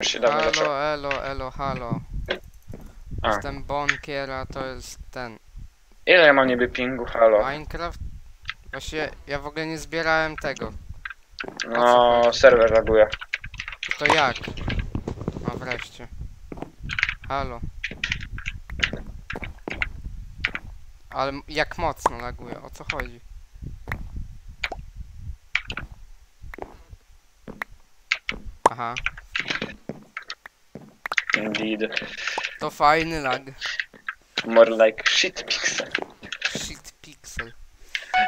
Już się dawno zaczęło. Halo, elo, elo, halo. A. Jestem Bonkiera, to jest ten Ile ja mam niby pingu, halo? Minecraft. Właśnie ja w ogóle nie zbierałem tego. No, serwer laguje. To jak? O wreszcie. Halo. Ale jak mocno laguje, o co chodzi? Aha, Indeed. to fajny lag. More like shit pixel. Shit pixel.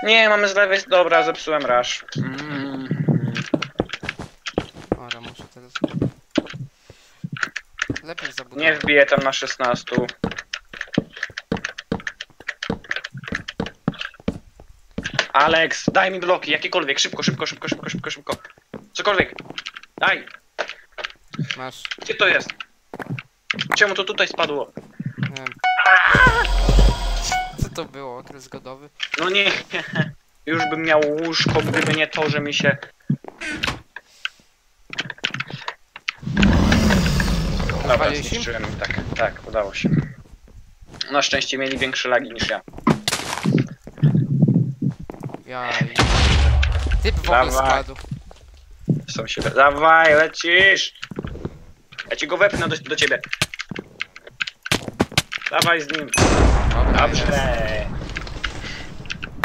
Nie, mamy z lewej... Dobra, zepsułem rush. Mm. Ora, muszę teraz... Lepiej zabudować. Nie wbiję tam na 16. Alex, daj mi bloki, jakiekolwiek, szybko, szybko, szybko, szybko, szybko, szybko. Cokolwiek. Daj, Masz, gdzie to jest? Czemu to tutaj spadło? nie wiem. Co to było? Okres godowy? No nie, już bym miał łóżko, gdyby nie to, że mi się... Dobra, im? zniszczyłem im, tak, tak, udało się. Na szczęście mieli większe lagi niż ja. Jaj. Typ w ogóle Dawaj. spadł. Są siebie. Dawaj, lecisz! Ja ci go wepnę do, do ciebie. Dawaj z nim. Dobra, Dobrze.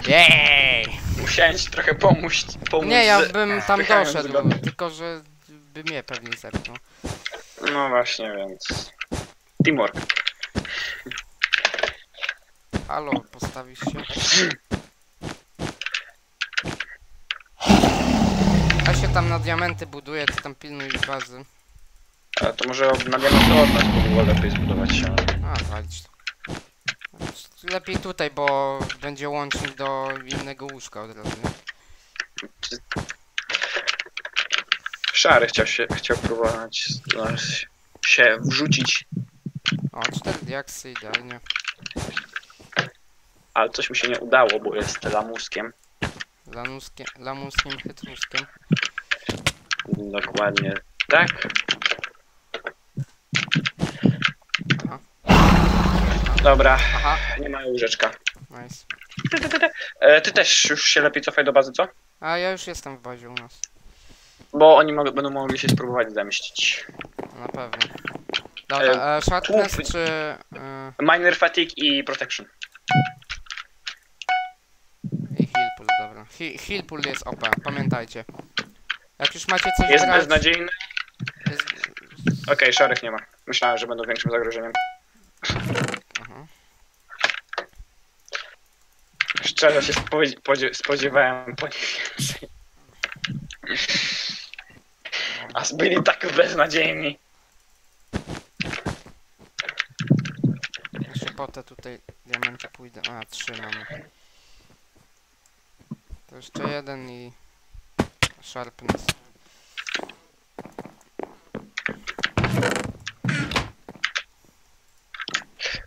Jej! Musiałem ci trochę pomóc. pomóc Nie, ja z- bym tam wpychając doszedł, go. tylko że by mnie pewnie zepnął. No właśnie, więc... Teamwork. Halo, postawisz się? Ja się tam na diamenty buduję, ty tam pilnuj bazy. Ale to może na diamenty od nas by było lepiej zbudować się. A, walić to. Lepiej tutaj, bo będzie łącznik do innego łóżka od razu, nie? Szary chciał się, chciał próbować się wrzucić, O, cztery diaksy, idealnie. ale coś mi się nie udało, bo jest lamuskiem. Lanuskiem, lamuskiem, chytruskiem. Dokładnie tak. Dobra, Aha, nie ma łóżeczka. nice. E, ty też już się lepiej cofaj do bazy, co? A ja już jestem w bazie u nas. Bo oni mo- będą mogli się spróbować zamieścić. Na pewno. Dobra, e, sharpness kup- czy... E, Miner fatigue i protection. I heal pool, dobra. He, heal pool jest OP, pamiętajcie. Jak już macie coś Jest grać, beznadziejny. jest... Okej, szarych nie ma. Myślałem, że będą większym zagrożeniem. Aha. Szczerze się spodzie- podzie- spodziewałem po więcej. A byli tak beznadziejni. Jeszcze po te tutaj diamenty pójdę. A, trzy mamy. To jeszcze jeden i... Sharpness.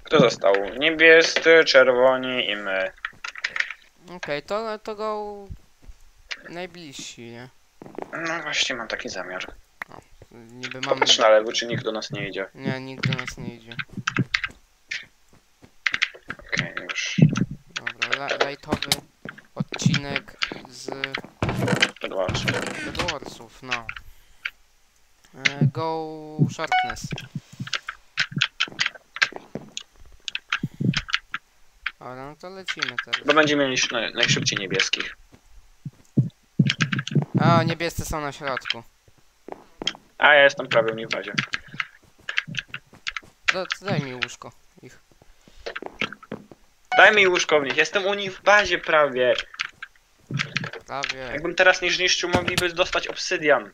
Kto został? Niebiescy, czerwoni i my. Okej, to, to go... Najbliżsi, nie? No właśnie mam taki zamiar. Niby mamy... Patrz na lewo, czy nikt do nas nie idzie. Nie, nikt do nas nie idzie. Okej, już. Dobra, la- lightowy odcinek z Podłącz. Bedwarsów, no. E, Go Sharpness. Dobra, no to lecimy teraz. Bo będziemy mieli naj- najszybciej niebieskich. A, niebiescy są na środku. A ja jestem prawie w bazie. Da, daj mi łóżko. Ich. Daj mi łóżko w nich, jestem u nich w bazie prawie. Prawie. Jakbym teraz nie zniszczył, mogliby dostać obsydian.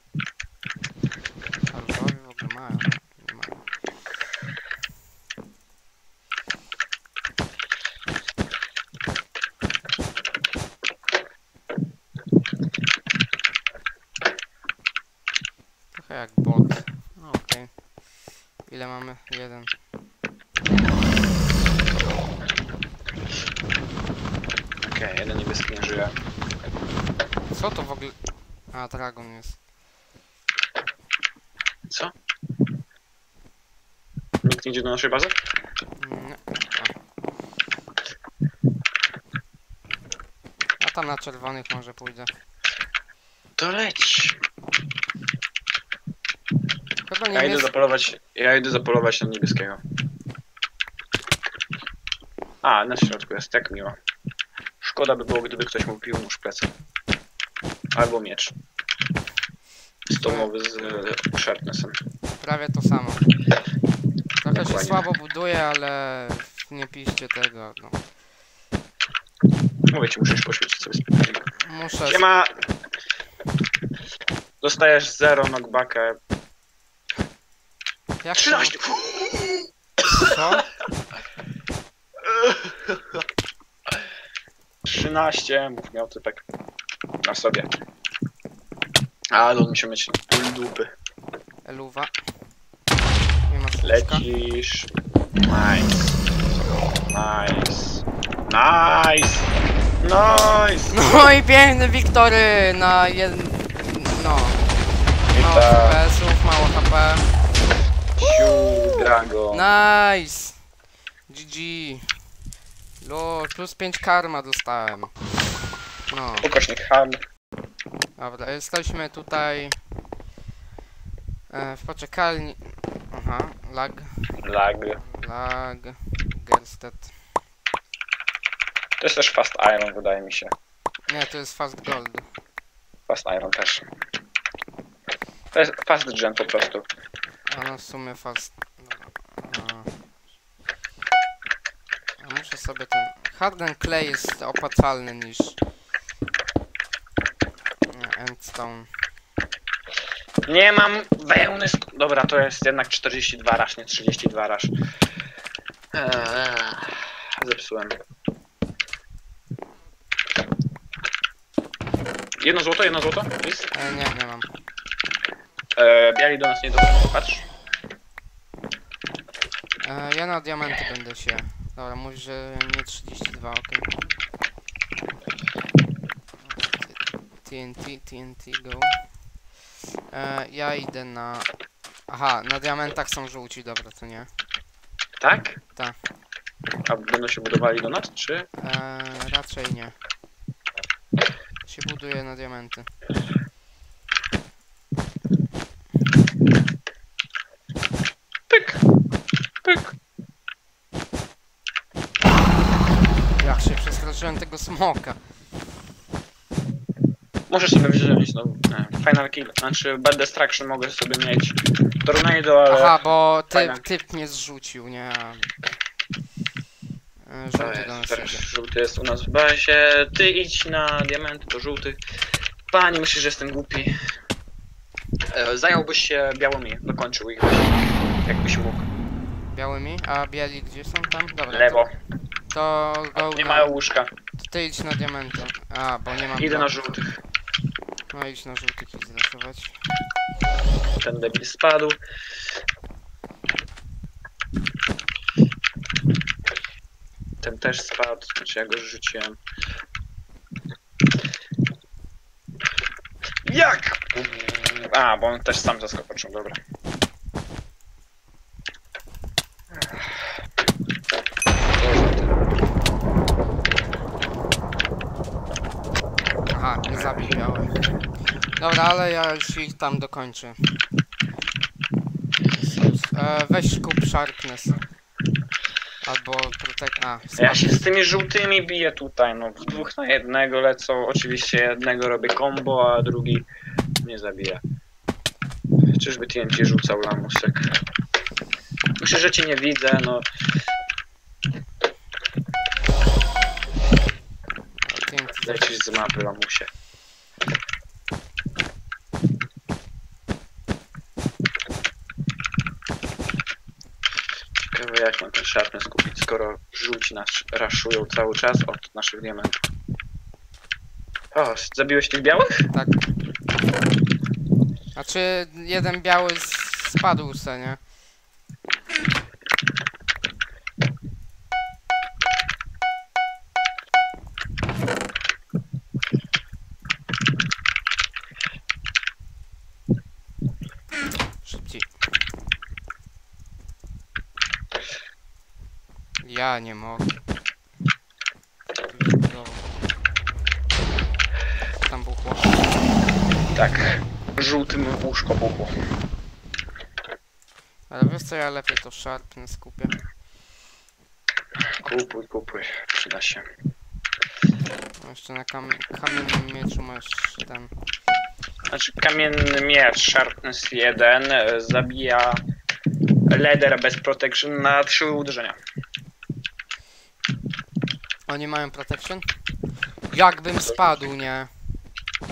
A różowi w ogóle mają. Nie mają. Trochę jak bot. No, Okej. Ile mamy? Jeden. Okej, jeden niebieski nie żyje. Co to w ogóle? A, dragon jest. Co? Nikt nie idzie do naszej bazy? Nie. A. A tam na czerwonych może pójdę. To leć. Chyba Ja idę jest... zapolować, ja idę zapolować na niebieskiego. A, na środku jest, tak miło. Szkoda by było, gdyby ktoś mu pił nóż w plecy. Albo miecz. Stołowy z e, Sharpnessem. prawie to samo. Trochę się Dokładnie. słabo buduje, ale nie piszcie tego, no. Mówię ci, musisz poświecić sobie specjalnie. Muszę... Nie ma... Dostajesz 0 knockbacka. Jak to- 13! Co? 13, mów miał typek na sobie. Ale on musi mieć ból dupy. Eluwa. Nie ma. Lecisz. Nice. Nice. Nice. Nice. No i piękny Wiktory na jeden... No. Mało tak. FPS-ów, mało HP. Siu, Drago. Nice! GG. Lol, plus 5 karma dostałem. No, Ukośnik hard. dobra, jesteśmy tutaj e, w poczekalni. Aha, lag, Lag. lag, Gersted. To jest też Fast Iron, wydaje mi się. Nie, to jest Fast Gold. Fast Iron też. To jest Fast Gen po prostu. A no w sumie Fast... Dobra. A. Muszę sobie ten... Harden Clay jest opłacalny niż... Endstone. Nie mam wełny sk- Dobra, to jest jednak 42 rasz, nie 32 rasz. Eee, zepsułem. Jedno złoto, jedno złoto? Please. E, nie, nie mam. Eee, biali do nas nie dochodzą, patrz. E, ja na diamenty będę się. Dobra, mówisz, że nie 32, ok. TNT, TNT, go. E, ja idę na... Aha, na diamentach są żółci, dobra, to nie. Tak? Tak. A będą się budowali do nas, czy? E, raczej nie. Się buduje na diamenty. Przestraszyłem tego smoka. Możesz sobie wziąć, no, final kill, znaczy bad destruction mogę sobie mieć tornado, ale... Aha, bo typ, typ mnie zrzucił, nie. E, Żółty do nas jest, żółty jest u nas w bazie. Ty idź na diamenty do żółtych. Pani myślisz, że jestem głupi. E, zająłbyś się białymi, dokończył ich jakbyś mógł. Białymi? A biali gdzie są tam? Dobra. Lewo. To go Nie mają łóżka. Ty idź na diamenty. A, bo nie mam Idę na żółtych. No idź na żółtych i zraszować. Ten debil spadł. Ten też spadł, znaczy ja go rzuciłem. Jak? A, bo on też sam zaskoczył, dobra. Aha, nie zabił białych. Dobra, ale ja już ich tam dokończę. E, weź kup Sharpness. Albo Protect... A, Ja się z tymi żółtymi biję tutaj, no w dwóch na jednego lecą. Oczywiście jednego robię combo, a drugi nie zabija. Czyżby TNT rzucał lamusek? Myślę, że cię nie widzę, no. Lecisz z mapy, lamusie. Ciekawe jak mam ten sharpness kupić, skoro żółci nas raszują cały czas od naszych diamentów. O, zabiłeś tych białych? Tak. Znaczy, jeden biały spadł se, nie? Ja nie mogę. Tam buchło. Tak. Żółtym łóżko buchło. Ale wiesz co, ja lepiej to szarpnę, skupię. Kupuj, kupuj. Przyda się. No Jeszcze na kam kamiennym mieczu masz ten. Znaczy kamienny miecz Sharpness 1 e, zabija leder bez protection na 3 uderzenia. Oni mają protection? Jakbym spadł, nie?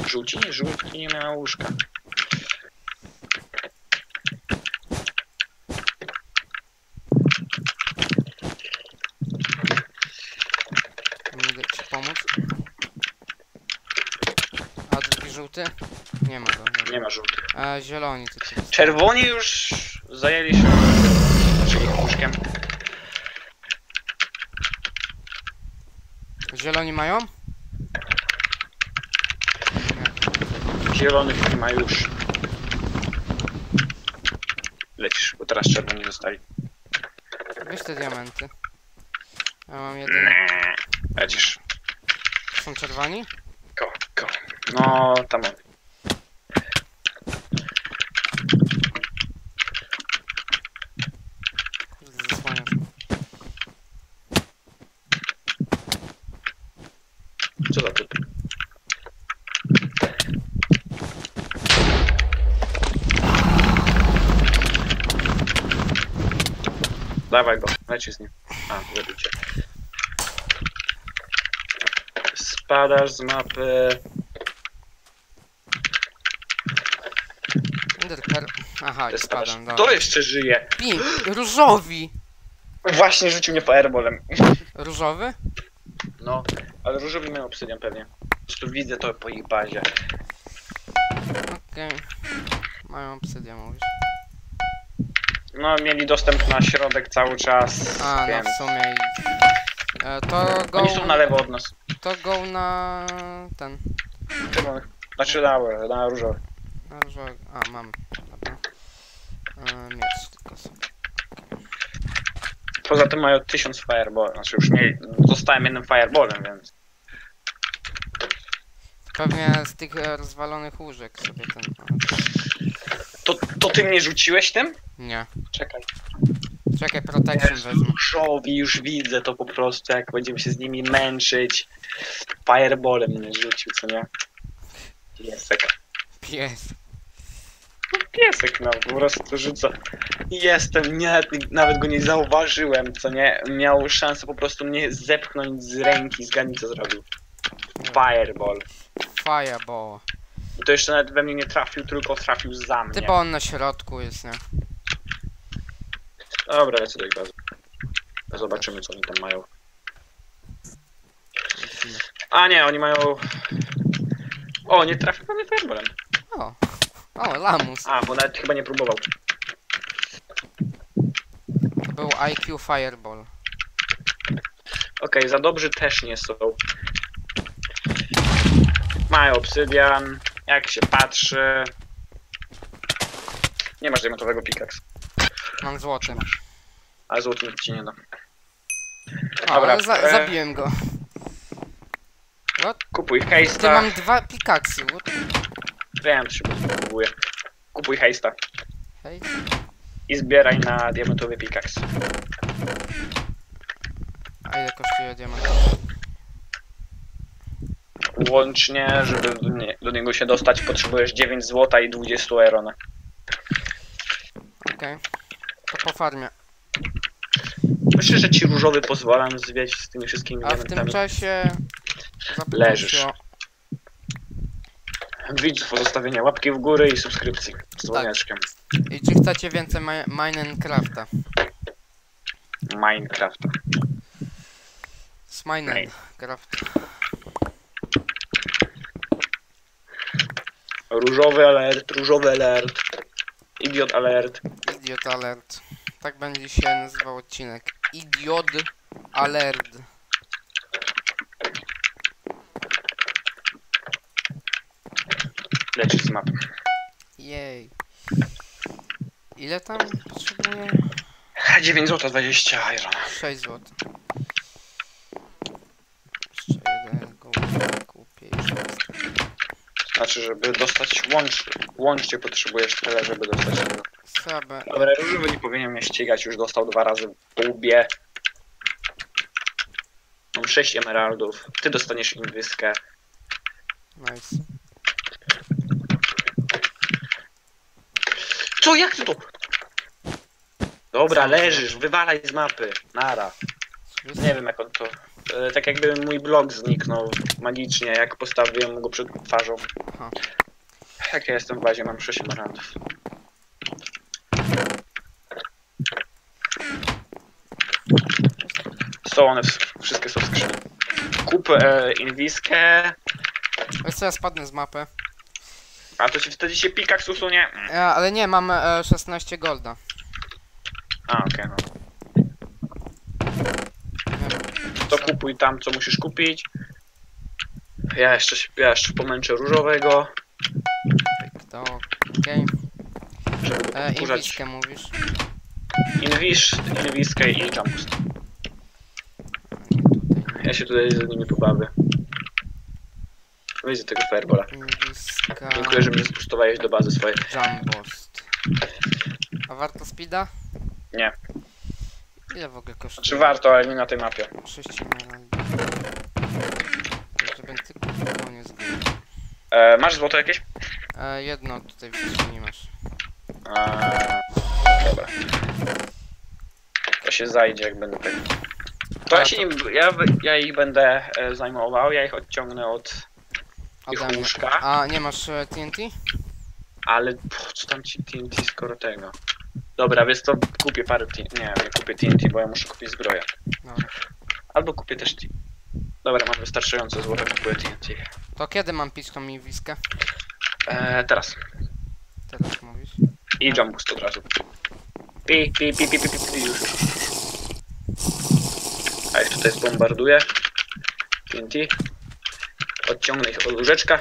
Żółci? Żółtki nie miała łóżka. Mogę ci pomóc? A drugi żółty? Nie ma go. Nie Nie ma żółtych. ma. E, zieloni ci Czerwoni już zajęli się znaczy ich łóżkiem. Zieloni mają? Zielonych nie ma już. Lecisz, bo teraz czerwoni zostali. Weź te diamenty. Ja mam jeden. Lecisz. Są czerwoni? Ko, ko. No, tam on. Zasłaniasz. Co za typ? Dawaj go, leci z nim. A, zabicie. Spadasz z mapy. Enderper. Aha, i Spadasz. spadam, dobra. To jeszcze żyje. Pink! Różowi! Właśnie rzucił mnie fireballem. Różowy? No, ale różowi mają obsydian pewnie. Po prostu widzę to po ich bazie. Okej. Mają obsydian, mówisz. No, mieli dostęp na środek cały czas, A, no więc... w sumie i... E, to go... Oni są na lewo od nas. To go na... ten... Czerwonych. Znaczy na, na różowy. Na różowy... A, mam. Dobra. E, miecz tylko sobie. Poza tym mają 1000 fireball, znaczy już mieli, zostałem jednym fireballem, więc... Pewnie z tych e, rozwalonych łóżek sobie ten... To, to ty mnie rzuciłeś tym? Nie. Czekaj. Czekaj, protection Jezu, wezmę. Już widzę to po prostu, jak będziemy się z nimi męczyć. Fireballem mnie rzucił, co nie? Piesek. Pies. No piesek, no, po prostu rzuca. Jestem, nie, nawet go nie zauważyłem, co nie? Miał szansę po prostu mnie zepchnąć z ręki, zgadnij co zrobił. Fireball. Fireball. I to jeszcze nawet we mnie nie trafił, tylko trafił za mnie. Ty, bo on na środku jest, nie? Dobra, lecę do ich bazy. Zobaczymy co oni tam mają. A nie, oni mają... O, nie trafił we mnie fireballem. O. O, lamus. A, bo nawet chyba nie próbował. To był IQ Fireball. Okej, za dobrzy też nie są. Mają obsydian. Jak się patrzy... Nie masz diamentowego pickaxe. Mam złoty. Ale złoty ci nie da. O, Dobra, ale za e- zabiłem go. Kupuj Ty hejsta. mam dwa pikaksy. What? Wiem, co się kupuje. Kupuj hejsta. Hej. I zbieraj na diamentowy pickaxe. A ile kosztuje diament? Łącznie, żeby do, nie, do niego się dostać, potrzebujesz 9 złota i 20 erona. Okej. To po farmie. Myślę, że ci różowy pozwalam zwieć z tymi wszystkimi A w tym diamentami. czasie... zapytam Leżysz. o- Widz pozostawienia łapki w górę i subskrypcji z dzwoneczkiem. I czy chcecie więcej mi Minecrafta? Minecraft. Z Minecraft. Różowy alert, różowy alert. Idiot alert. Idiot Alert. Tak będzie się nazywał odcinek. Idiot Alert. Lecisz z mapy. Jej. Ile tam potrzebuję? 9 zł 20 iron. 6 zł. Jeszcze łóżka kupię i 6. Znaczy, żeby dostać łącz, łącznie potrzebujesz tyle, żeby dostać tego. Słabe. Dobra, różowy nie powinien mnie ścigać, już dostał dwa razy w łbie. Mam 6 emeraldów, ty dostaniesz inwyskę. Nice. Co, jak ty to? Dobra, leżysz, wywalaj z mapy. Nara. Nie wiem jak on to... E, tak jakby mój blog zniknął magicznie, jak postawiłem go przed twarzą. Aha. Jak ja jestem w bazie, mam 6 emeraldów. Są one, w- wszystkie są w skrzyni. Kup e, inwiskę, Wiesz co, ja spadnę z mapy. a to ci wtedy się pikaks usunie. Mm. E, ale nie, mam e, 16 golda. A, okej, no. Nie wiem, To kupuj tam, co musisz kupić. Ja jeszcze, się- ja jeszcze pomęczę różowego, to okej. żeby go E. Inwiskę mówisz? Inwisz, inwiskę i tutaj Ja się tutaj z nimi pobawię. Weź z tego firebola. Inwiska... Dziękuję, że mnie spustowałeś do bazy swojej. Jumbost. A warto speeda? Nie. Ile w ogóle kosztuje? Czy warto, ale nie na tej mapie. 6 emeraldów. Żebym tylko nie zginął. E, masz złoto jakieś? E, jedno tutaj kieszeni masz. Eee, dobra. To się zajdzie, jak będę pewien. To A, ja się ja, ja ich będę e, zajmował, ja ich odciągnę od ich Ode mnie. łóżka, A nie masz e, TNT? ale po co tam ci TNT skoro tego? Dobra, więc to kupię parę TNT, nie, nie kupię TNT, bo ja muszę kupić zbroję. Dobra. Albo kupię też TNT. Dobra, mam wystarczająco złota, kupuję TNT. To kiedy mam pić tą inwiskę? E, teraz. Teraz mówisz? I jump boost od razu. Pi, pi, pi, pi, pi, pi, pi, już. A ich tutaj zbombarduję. TNT. Odciągnę ich od łóżeczka.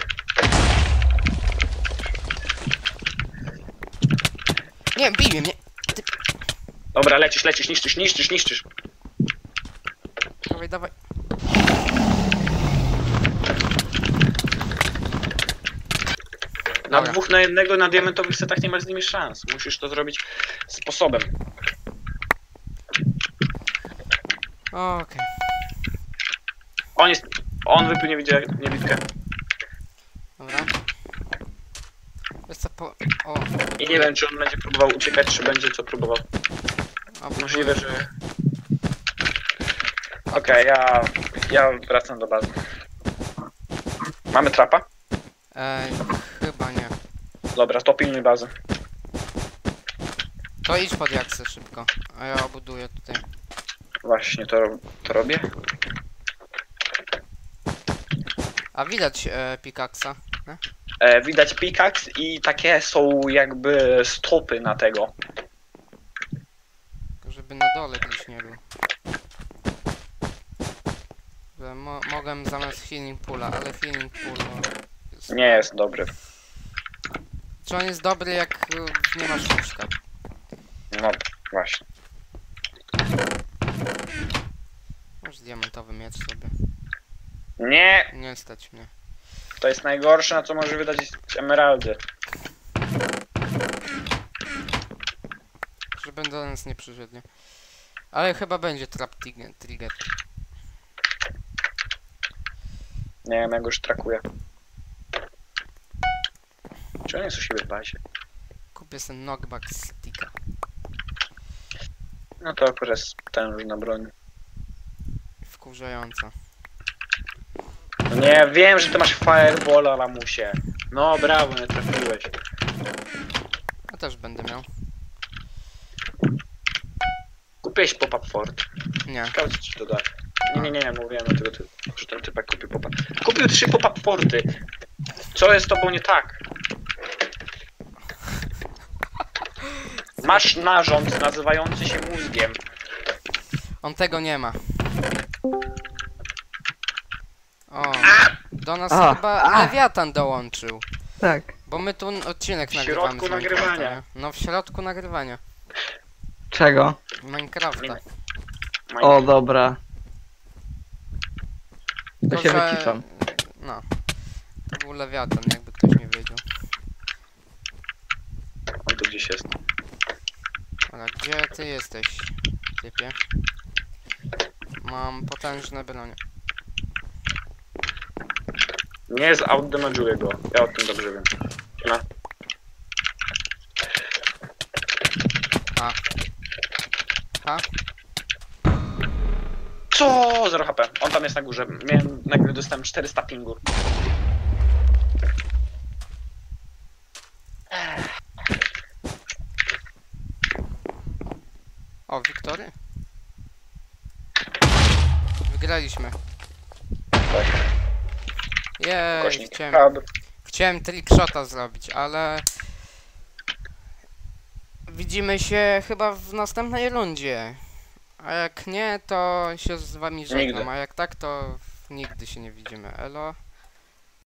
Nie, bij mnie! Dobra, lecisz, lecisz, niszczysz, niszczysz, niszczysz. Dawaj, dawaj. Na Dobra. dwóch na jednego na diamentowych setach nie masz z nimi szans. Musisz to zrobić sposobem. Okej. On jest... On wypił niewidzi- niewidkę. Dobra. Wiesz co, po... O, I nie wiem, czy on będzie próbował uciekać, czy będzie co próbował. o Możliwe, że... Okej, ja... Ja wracam do bazy. Mamy trapa? Ej. Dobra, to pilnuj bazę. To idź pod jaksę szybko, a ja obuduję tutaj. Właśnie to, to robię. A widać e, pikaksa. E, widać pickaxe i takie są jakby stopy na tego. Tylko żeby na dole gdzieś nie był. Że mo mogłem zamiast healing pula, ale healing pool no, jest... Nie jest dobry. Czy on jest dobry jak y, nie masz łóżka? No, właśnie. Masz diamentowy miecz sobie. Nie, Nie stać mnie. to jest najgorsze, na co może wydać emeraldy. Żeby do nas nie przyszedł, nie? Ale chyba będzie trap trigger. Nie wiem, ja go już trakuję. Czy on jest u siebie w bazie? Kupię sobie knockback sticka. No to akurat tężna broń. Wkurzająca. No nie, wiem, że ty masz fireballa, lamusie. No brawo, nie trafiłeś. Ja też będę miał. Kupiłeś pop-up fort. Nie. Ciekawe co ci to da. Nie, nie, nie, nie, mówiłem o tego, że ten typek kupił pop-up. Kupił trzy pop-up forty. Co jest z tobą nie tak? Masz narząd nazywający się mózgiem. On tego nie ma. O, do nas A, chyba a. Lewiatan dołączył. Tak. Bo my tu odcinek W nagrywamy. środku z Minecrafta, nagrywania. nie? No w środku nagrywania. Czego? Minecrafta. O, dobra. To Tylko, się że- wyciszam. No. To był lewiatan, jakby ktoś nie wiedział. On tu gdzieś jest. Ale gdzie ty jesteś, typie? Mam potężne bronie. Nie outdamage'uję go. Ja o tym dobrze wiem. No. Ha? Co? 0 HP. On tam jest na górze. Miałem, nagle dostałem 400 pingu. O, Wiktory? Wygraliśmy. Tak. Jej, Kośnik. chciałem, chciałem trickshota zrobić, ale... Widzimy się chyba w następnej rundzie. A jak nie, to się z wami żegnam, a jak tak, to nigdy się nie widzimy. Elo.